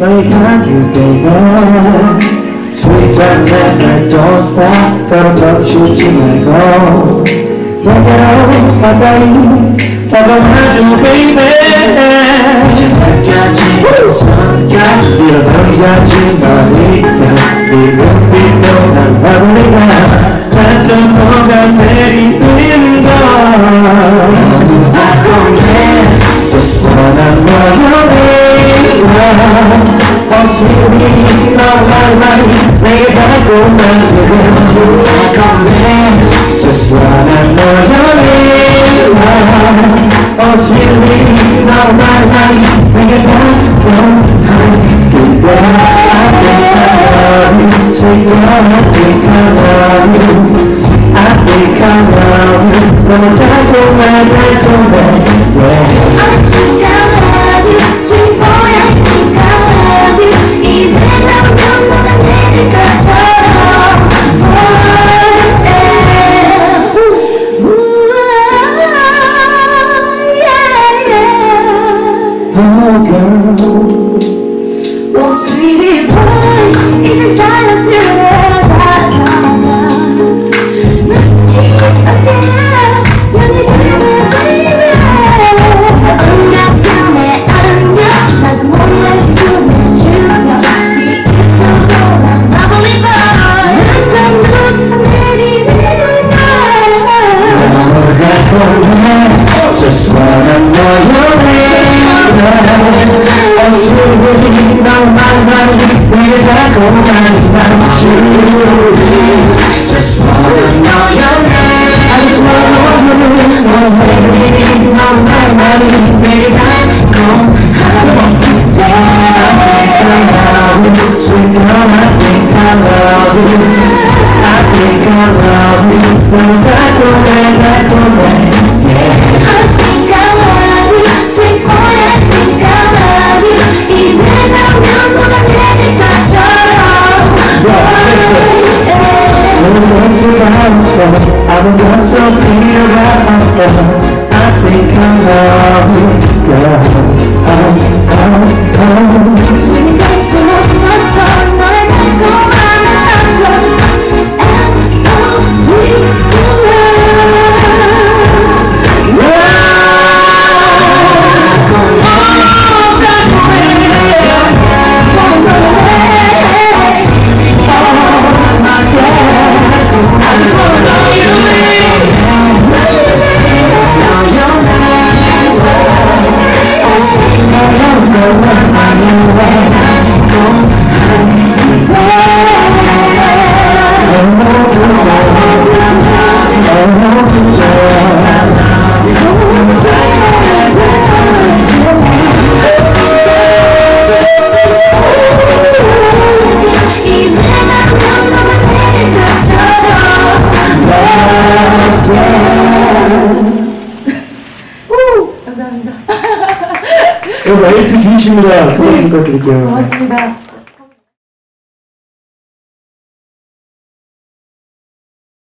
my heart you baby Sweet and never don't stop Gotta love you till I go Look out my body Gotta love you baby 이제까지 성격 잃어버려지 너니까 네 눈빛도 난 버리가 나도 너가 내리는 걸 너무 다 공개 Just wanna know your name just run and learn I think I love you 너무 달콤해 달콤해 yeah. I think I love you sweet boy I think I love you 이 내상면 너가 되는 것처럼 아무도 수가 없어 아무도 필요가 없어 I think I love you 중심이라 그런 생각 드릴게요. 고맙습니다.